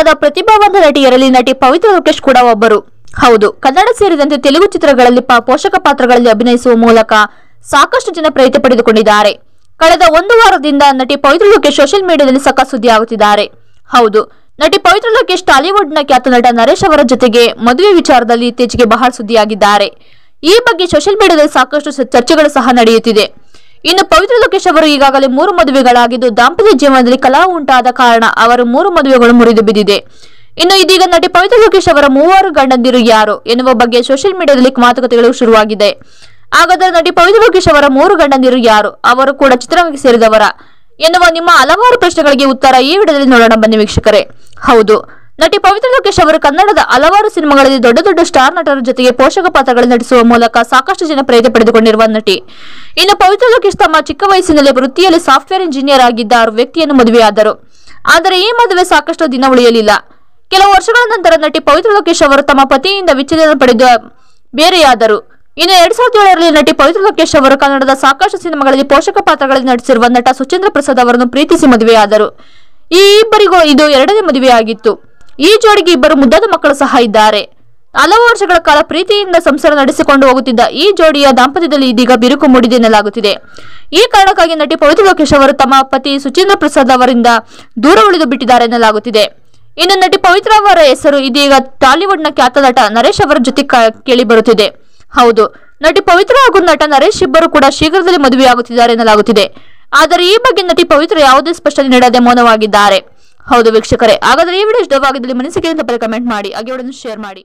ಚಿತ್ರರಂಗದ ಪ್ರತಿಭಾವಂತ ನಟಿಯರಲ್ಲಿ ನಟಿ ಪವಿತ್ರ ಲೋಕೇಶ್ ಕೂಡ ಒಬ್ಬರು. ಹೌದು, ಕನ್ನಡ ಸೇರಿದಂತೆ ತೆಲುಗು ಚಿತ್ರಗಳಲ್ಲಿ ಪೋಷಕ ಪಾತ್ರಗಳಲ್ಲಿ ಅಭಿನಯಿಸುವ ಮೂಲಕ ಸಾಕಷ್ಟು ಪ್ರೀತಿ ಪಡೆದುಕೊಂಡಿದ್ದಾರೆ. ಕಳೆದ ಒಂದು ವಾರದಿಂದ ನಟಿ ಪವಿತ್ರ ಲೋಕೇಶ್ ಸೋಷಿಯಲ್ ಮೀಡಿಯಾದಲ್ಲಿ ಸಖತ್ ಸುದ್ದಿ ಆಗುತ್ತಿದ್ದಾರೆ ಹೌದು, ನಟಿ ಪವಿತ್ರ ಲೋಕೇಶ್ ಟಾಲಿವುಡ್ನ ಖ್ಯಾತ ನಟ ನರೇಶ್ ಅವರ ಜೊತೆಗೆ ಮದುವೆ ವಿಚಾರದಲ್ಲಿ ಇತ್ತೀಚೆಗೆ ಬಹಳ ಸುದ್ದಿಯಾಗಿದ್ದಾರೆ. ಈ ಬಗ್ಗೆ ಸೋಷಿಯಲ್ ಮೀಡಿಯಾದಲ್ಲಿ ಸಾಕಷ್ಟು ಚರ್ಚೆಗಳು ಸಹ ನಡೆಯುತ್ತಿದೆ. ಇನ್ನು ಪವಿತ್ರ ಲೋಕೇಶ್ ಅವರು ಈಗಾಗಲೇ ಮೂರು ಮದುವೆಗಳಾಗಿದ್ದು ದಾಂಪತ್ಯ ಜೀವನದಲ್ಲಿ ಕಲಾ ಉಂಟಾದ ಕಾರಣ ಅವರು ಮೂರು ಮದುವೆಗಳು ಮುರಿದು ಬಿದ್ದಿದೆ. ಇನ್ನು ಇದೀಗ ನಟಿ ಪವಿತ್ರ ಲೋಕೇಶ್ ಅವರ ಮೂವರು ಗಂಡಂದಿರು ಯಾರು ಎನ್ನುವ ಬಗ್ಗೆ ಸೋಷಿಯಲ್ ಮೀಡಿಯಾದಲ್ಲಿ ಮಾತುಕತೆಗಳು ಶುರುವಾಗಿದೆ. ಹಾಗಾದರೆ ನಟಿ ಪವಿತ್ರ ಲೋಕೇಶ್ ಅವರ ಮೂರು ಗಂಡಂದಿರು ಯಾರು? ಅವರು ಕೂಡ ಚಿತ್ರರಂಗಕ್ಕೆ ಸೇರಿದವರ ಎನ್ನುವ ನಿಮ್ಮ ಹಲವಾರು ಪ್ರಶ್ನೆಗಳಿಗೆ ಉತ್ತರ ಈ ವಿಡಿಯೋದಲ್ಲಿ ನೋಡೋಣ, ಬನ್ನಿ ವೀಕ್ಷಕರೇ. ಹೌದು ನಟಿ ಪವಿತ್ರ ಲೋಕೇಶ್ ಅವರು ಕನ್ನಡದ ಹಲವಾರು ಸಿನಿಮಾಗಳಲ್ಲಿ ದೊಡ್ಡ ದೊಡ್ಡ ಸ್ಟಾರ್ ನಟರ ಜೊತೆಗೆ ಪೋಷಕ ಪಾತ್ರಗಳನ್ನು ನಟಿಸುವ ಮೂಲಕ ಸಾಕಷ್ಟು ಜನ ಪ್ರೀತಿ ಪಡೆದುಕೊಂಡಿರುವ ನಟಿ. ಇನ್ನು ಪವಿತ್ರ ಲೋಕೇಶ್ ತಮ್ಮ ಚಿಕ್ಕ ವಯಸ್ಸಿನಲ್ಲಿ ವೃತ್ತಿಯಲ್ಲಿ ಸಾಫ್ಟ್ವೇರ್ ಇಂಜಿನಿಯರ್ ಆಗಿದ್ದ ಆರು ವ್ಯಕ್ತಿಯನ್ನು ಮದುವೆಯಾದರು. ಆದರೆ ಈ ಮದುವೆ ಸಾಕಷ್ಟು ದಿನ ಉಳಿಯಲಿಲ್ಲ. ಕೆಲವು ವರ್ಷಗಳ ನಂತರ ನಟಿ ಪವಿತ್ರ ಲೋಕೇಶ್ ಅವರು ತಮ್ಮ ಪತಿಯಿಂದ ವಿಚ್ಛೇದನ ಪಡೆದು ಬೇರೆಯಾದರು. ಇನ್ನು ಎರಡ್ ಸಾವಿರದ ಏಳರಲ್ಲಿ ನಟಿ ಪವಿತ್ರ ಲೋಕೇಶ್ ಅವರು ಕನ್ನಡದ ಸಾಕಷ್ಟು ಸಿನಿಮಾಗಳಲ್ಲಿ ಪೋಷಕ ಪಾತ್ರಗಳಲ್ಲಿ ನಟಿಸಿರುವ ನಟ ಸುಚೇಂದ್ರ ಪ್ರಸಾದ್ ಅವರನ್ನು ಪ್ರೀತಿಸಿ ಮದುವೆಯಾದರು. ಈ ಇಬ್ಬರಿಗೂ ಇದು ಎರಡನೇ ಮದುವೆಯಾಗಿತ್ತು. ಈ ಜೋಡಿಗೆ ಇಬ್ಬರು ಮುದ್ದಾದ ಮಕ್ಕಳು ಸಹ ಇದ್ದಾರೆ. ಹಲವು ವರ್ಷಗಳ ಕಾಲ ಪ್ರೀತಿಯಿಂದ ಸಂಸಾರ ನಡೆಸಿಕೊಂಡು ಹೋಗುತ್ತಿದ್ದ ಈ ಜೋಡಿಯ ದಾಂಪತ್ಯದಲ್ಲಿ ಇದೀಗ ಬಿರುಕು ಮೂಡಿದೆ ಎನ್ನಲಾಗುತ್ತಿದೆ. ಈ ಕಾರಣಕ್ಕಾಗಿ ನಟಿ ಪವಿತ್ರ ಲೋಕೇಶ್ ಅವರು ತಮ್ಮ ಪತಿ ಸುಚೇಂದ್ರ ಪ್ರಸಾದ್ ಅವರಿಂದ ದೂರ ಉಳಿದು ಬಿಟ್ಟಿದ್ದಾರೆ ಎನ್ನಲಾಗುತ್ತಿದೆ. ಇನ್ನು ನಟಿ ಪವಿತ್ರ ಅವರ ಹೆಸರು ಇದೀಗ ಟಾಲಿವುಡ್ನ ಖ್ಯಾತ ನಟ ನರೇಶ್ ಅವರ ಜೊತೆ ಕೇಳಿ ಬರುತ್ತಿದೆ. ಹೌದು, ನಟಿ ಪವಿತ್ರ ಹಾಗೂ ನಟ ನರೇಶ್ ಇಬ್ಬರು ಕೂಡ ಶೀಘ್ರದಲ್ಲಿ ಮದುವೆಯಾಗುತ್ತಿದ್ದಾರೆ ಎನ್ನಲಾಗುತ್ತಿದೆ. ಆದರೆ ಈ ಬಗ್ಗೆ ನಟಿ ಪವಿತ್ರ ಯಾವುದೇ ಸ್ಪಷ್ಟನೆ ನೀಡದೆ ಮೌನವಾಗಿದ್ದಾರೆ. ಹೌದು ವೀಕ್ಷಕರೇ. ಹಾಗಾದ್ರೆ ಈ ವಿಡಿಯೋ ಇಷ್ಟವಾಗಿದ್ದಲ್ಲಿ ಮನಸ್ಸಿಗೆ ಕಮೆಂಟ್ ಮಾಡಿ ಹಾಗೆ ಶೇರ್ ಮಾಡಿ.